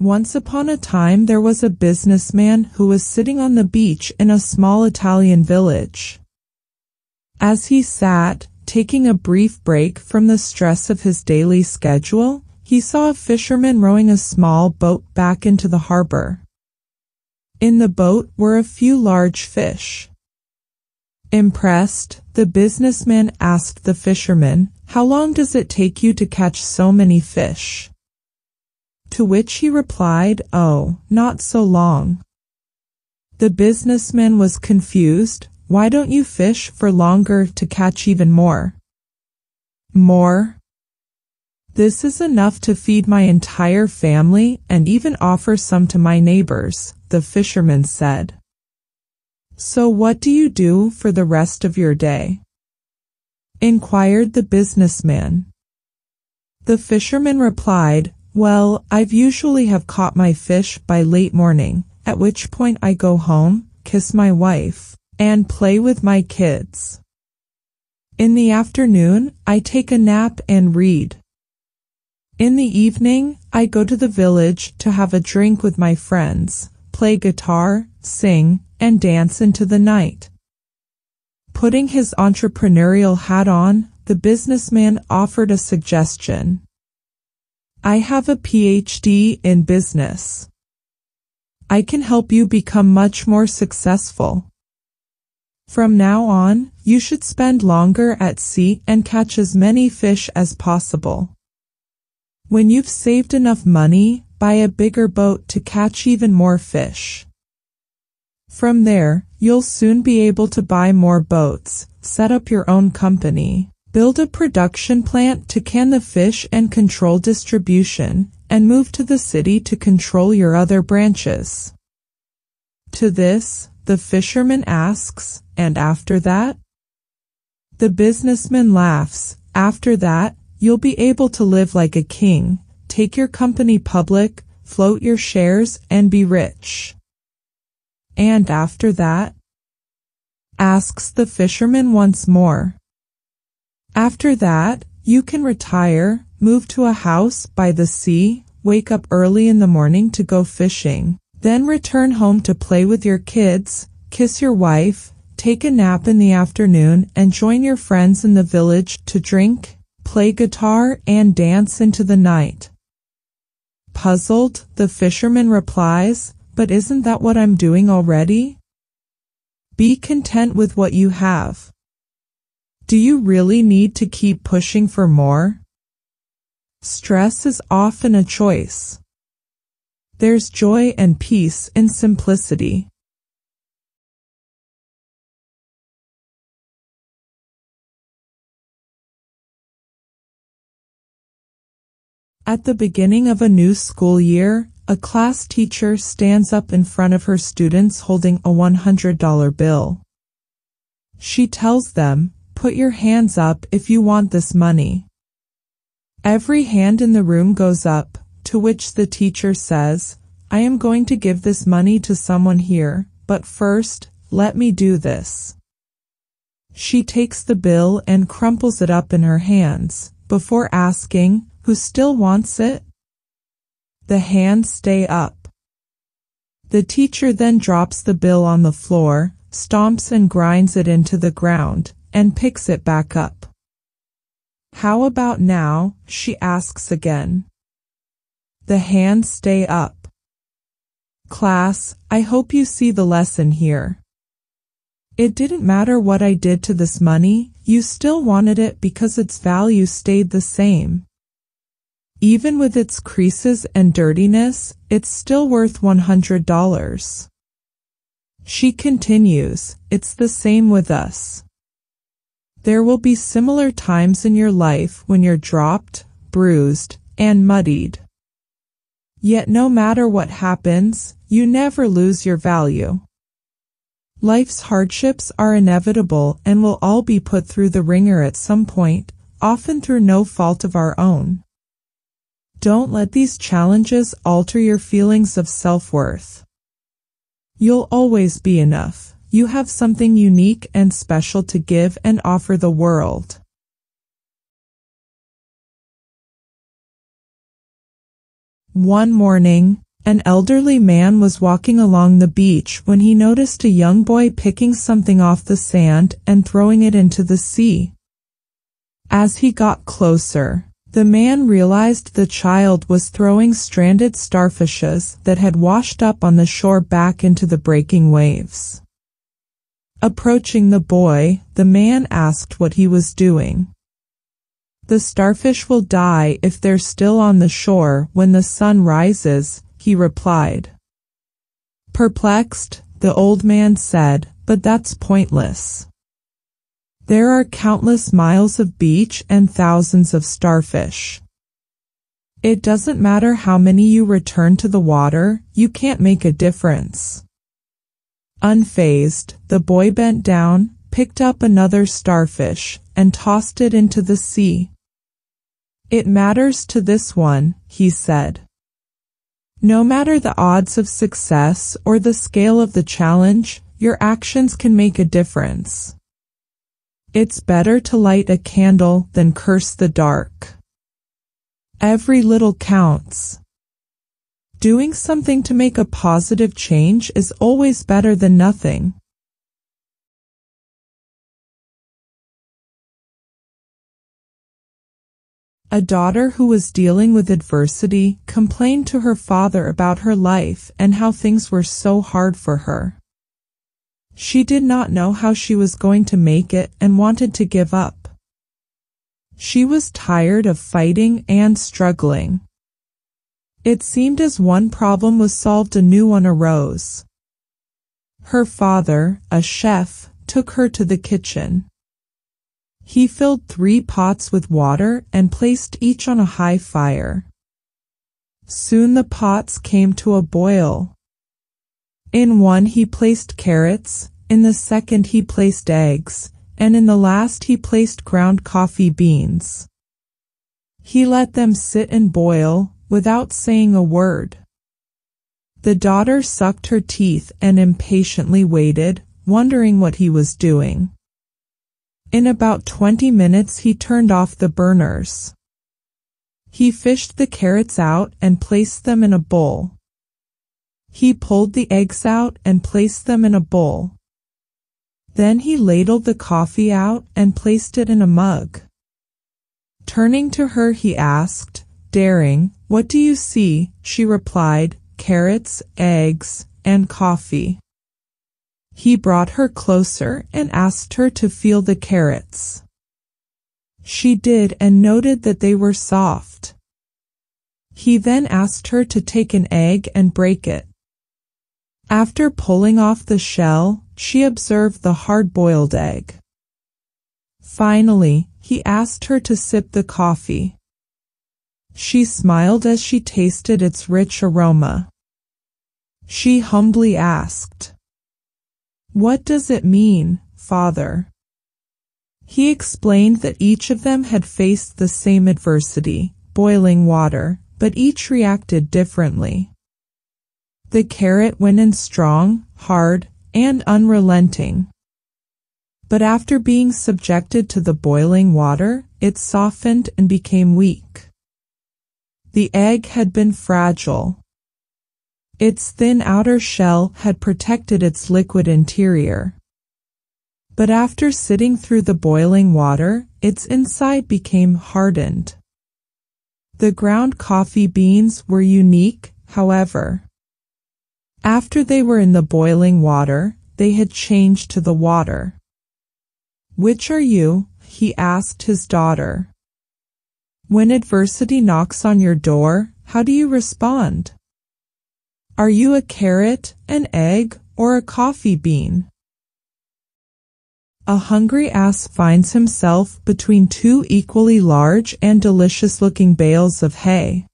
Once upon a time there was a businessman who was sitting on the beach in a small Italian village. As he sat, taking a brief break from the stress of his daily schedule, he saw a fisherman rowing a small boat back into the harbor. In the boat were a few large fish. Impressed, the businessman asked the fisherman, How long does it take you to catch so many fish? To which he replied, Oh, not so long. The businessman was confused. Why don't you fish for longer to catch even more? More? This is enough to feed my entire family and even offer some to my neighbors, the fisherman said. So what do you do for the rest of your day? inquired the businessman. The fisherman replied, well, I've usually have caught my fish by late morning, at which point I go home, kiss my wife, and play with my kids. In the afternoon, I take a nap and read. In the evening, I go to the village to have a drink with my friends, play guitar, sing, and dance into the night. Putting his entrepreneurial hat on, the businessman offered a suggestion. I have a PhD in business. I can help you become much more successful. From now on, you should spend longer at sea and catch as many fish as possible. When you've saved enough money, buy a bigger boat to catch even more fish. From there, you'll soon be able to buy more boats, set up your own company, build a production plant to can the fish and control distribution, and move to the city to control your other branches. To this, the fisherman asks, and after that? The businessman laughs, after that, you'll be able to live like a king, take your company public, float your shares, and be rich. And after that? Asks the fisherman once more. After that, you can retire, move to a house by the sea, wake up early in the morning to go fishing, then return home to play with your kids, kiss your wife, take a nap in the afternoon, and join your friends in the village to drink, play guitar, and dance into the night. Puzzled, the fisherman replies, but isn't that what I'm doing already? Be content with what you have. Do you really need to keep pushing for more? Stress is often a choice. There's joy and peace in simplicity. At the beginning of a new school year, a class teacher stands up in front of her students holding a $100 bill. She tells them, put your hands up if you want this money. Every hand in the room goes up, to which the teacher says, I am going to give this money to someone here, but first, let me do this. She takes the bill and crumples it up in her hands, before asking, who still wants it? The hands stay up. The teacher then drops the bill on the floor, stomps and grinds it into the ground, and picks it back up. How about now? she asks again. The hands stay up. Class, I hope you see the lesson here. It didn't matter what I did to this money, you still wanted it because its value stayed the same. Even with its creases and dirtiness, it's still worth $100. She continues, it's the same with us. There will be similar times in your life when you're dropped, bruised, and muddied. Yet no matter what happens, you never lose your value. Life's hardships are inevitable and will all be put through the wringer at some point, often through no fault of our own. Don't let these challenges alter your feelings of self-worth. You'll always be enough. You have something unique and special to give and offer the world. One morning, An elderly man was walking along the beach when he noticed a young boy picking something off the sand and throwing it into the sea. As he got closer, the man realized the child was throwing stranded starfishes that had washed up on the shore back into the breaking waves. Approaching the boy, the man asked what he was doing. The starfish will die if they're still on the shore when the sun rises, he replied. Perplexed, the old man said, but that's pointless. There are countless miles of beach and thousands of starfish. It doesn't matter how many you return to the water, you can't make a difference. Unfazed, the boy bent down, picked up another starfish, and tossed it into the sea. It matters to this one, he said. No matter the odds of success or the scale of the challenge, your actions can make a difference. It's better to light a candle than curse the dark. Every little counts. Doing something to make a positive change is always better than nothing. A daughter who was dealing with adversity complained to her father about her life and how things were so hard for her. She did not know how she was going to make it and wanted to give up. She was tired of fighting and struggling. It seemed as one problem was solved a new one arose. Her father, a chef, took her to the kitchen. He filled three pots with water and placed each on a high fire. Soon the pots came to a boil. In one he placed carrots, in the second he placed eggs, and in the last he placed ground coffee beans. He let them sit and boil, without saying a word. The daughter sucked her teeth and impatiently waited, wondering what he was doing. In about 20 minutes he turned off the burners. He fished the carrots out and placed them in a bowl. He pulled the eggs out and placed them in a bowl. Then he ladled the coffee out and placed it in a mug. Turning to her he asked, daring, What do you see? She replied, Carrots, eggs, and coffee. He brought her closer and asked her to feel the carrots. She did and noted that they were soft. He then asked her to take an egg and break it. After pulling off the shell, she observed the hard-boiled egg. Finally, he asked her to sip the coffee. She smiled as she tasted its rich aroma. She humbly asked, what does it mean, Father? He explained that each of them had faced the same adversity, boiling water, but each reacted differently. The carrot went in strong, hard, and unrelenting. But after being subjected to the boiling water, it softened and became weak. The egg had been fragile, its thin outer shell had protected its liquid interior. But after sitting through the boiling water, its inside became hardened. The ground coffee beans were unique, however. After they were in the boiling water, they had changed to the water. Which are you? he asked his daughter. When adversity knocks on your door, how do you respond? Are you a carrot, an egg, or a coffee bean? A hungry ass finds himself between two equally large and delicious looking bales of hay.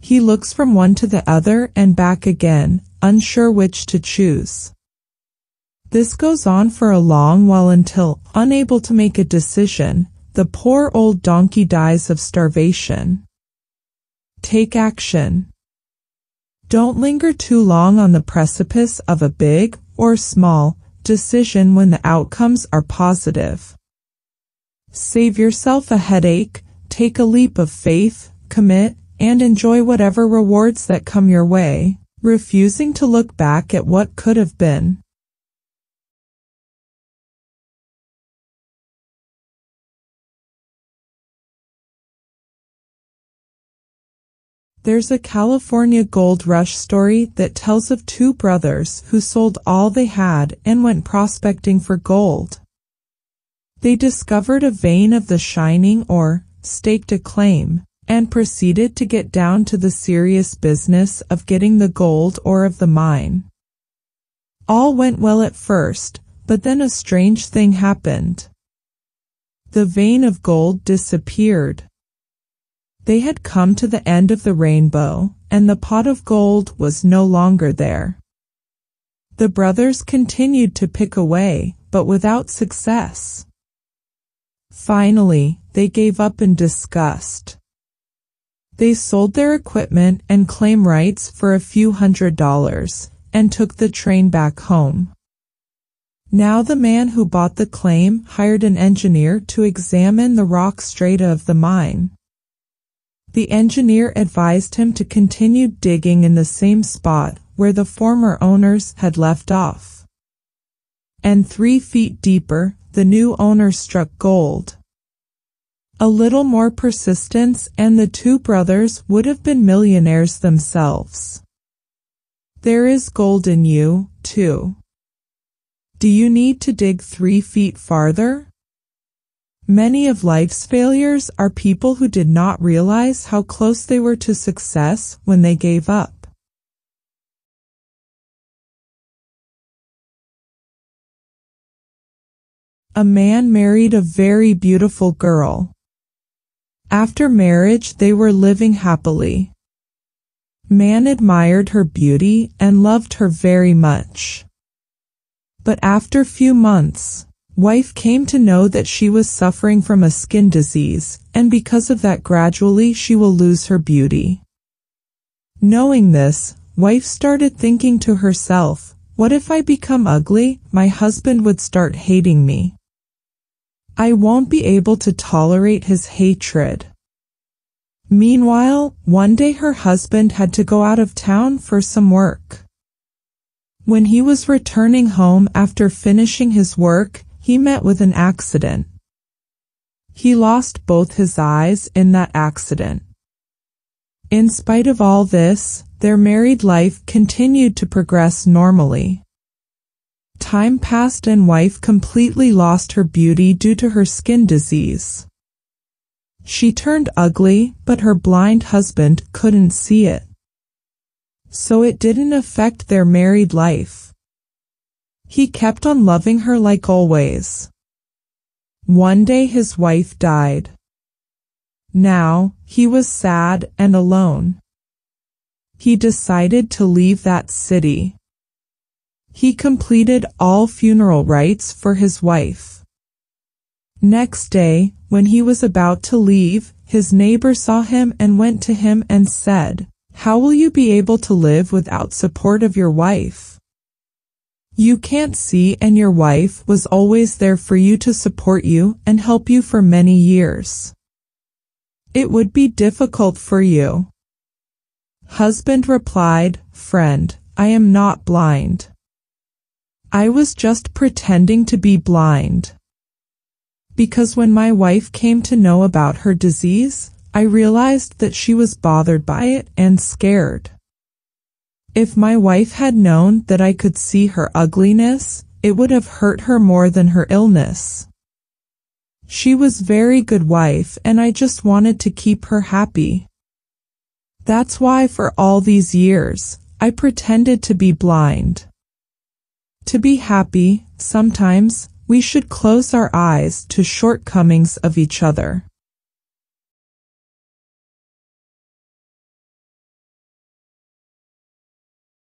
He looks from one to the other and back again, unsure which to choose. This goes on for a long while until, unable to make a decision, the poor old donkey dies of starvation. Take action. Don't linger too long on the precipice of a big or small decision when the outcomes are positive. Save yourself a headache, take a leap of faith, commit, and enjoy whatever rewards that come your way, refusing to look back at what could have been. There's a California gold rush story that tells of two brothers who sold all they had and went prospecting for gold. They discovered a vein of the shining ore, staked a claim, and proceeded to get down to the serious business of getting the gold ore of the mine. All went well at first, but then a strange thing happened. The vein of gold disappeared. They had come to the end of the rainbow, and the pot of gold was no longer there. The brothers continued to pick away, but without success. Finally, they gave up in disgust. They sold their equipment and claim rights for a few hundred dollars, and took the train back home. Now the man who bought the claim hired an engineer to examine the rock strata of the mine. The engineer advised him to continue digging in the same spot where the former owners had left off. And three feet deeper, the new owner struck gold. A little more persistence and the two brothers would have been millionaires themselves. There is gold in you, too. Do you need to dig three feet farther? Many of life's failures are people who did not realize how close they were to success when they gave up. A man married a very beautiful girl. After marriage they were living happily. Man admired her beauty and loved her very much. But after few months, Wife came to know that she was suffering from a skin disease, and because of that gradually she will lose her beauty. Knowing this, wife started thinking to herself, what if I become ugly, my husband would start hating me. I won't be able to tolerate his hatred. Meanwhile, one day her husband had to go out of town for some work. When he was returning home after finishing his work, he met with an accident. He lost both his eyes in that accident. In spite of all this, their married life continued to progress normally. Time passed and wife completely lost her beauty due to her skin disease. She turned ugly, but her blind husband couldn't see it. So it didn't affect their married life. He kept on loving her like always. One day his wife died. Now, he was sad and alone. He decided to leave that city. He completed all funeral rites for his wife. Next day, when he was about to leave, his neighbor saw him and went to him and said, How will you be able to live without support of your wife? You can't see and your wife was always there for you to support you and help you for many years. It would be difficult for you. Husband replied, Friend, I am not blind. I was just pretending to be blind. Because when my wife came to know about her disease, I realized that she was bothered by it and scared. If my wife had known that I could see her ugliness, it would have hurt her more than her illness. She was very good wife and I just wanted to keep her happy. That's why for all these years, I pretended to be blind. To be happy, sometimes, we should close our eyes to shortcomings of each other.